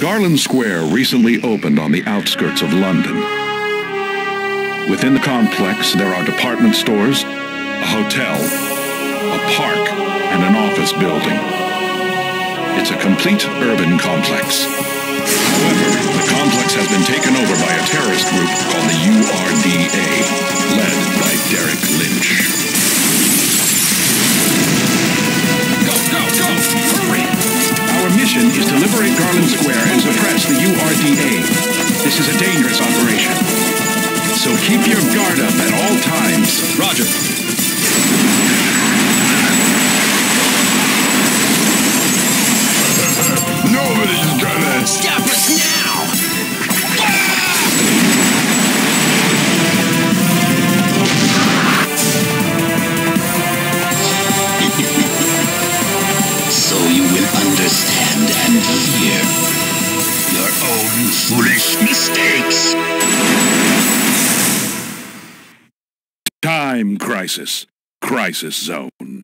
Garland Square recently opened on the outskirts of London. Within the complex, there are department stores, a hotel, a park, and an office building. It's a complete urban complex. However, the complex has been taken over by a terrorist group called the URDA, mission is to liberate Garland Square and suppress the URDA. This is a dangerous operation. So keep your guard up at all times. Roger. Nobody's gonna Stop foolish mistakes. Time crisis. Crisis zone.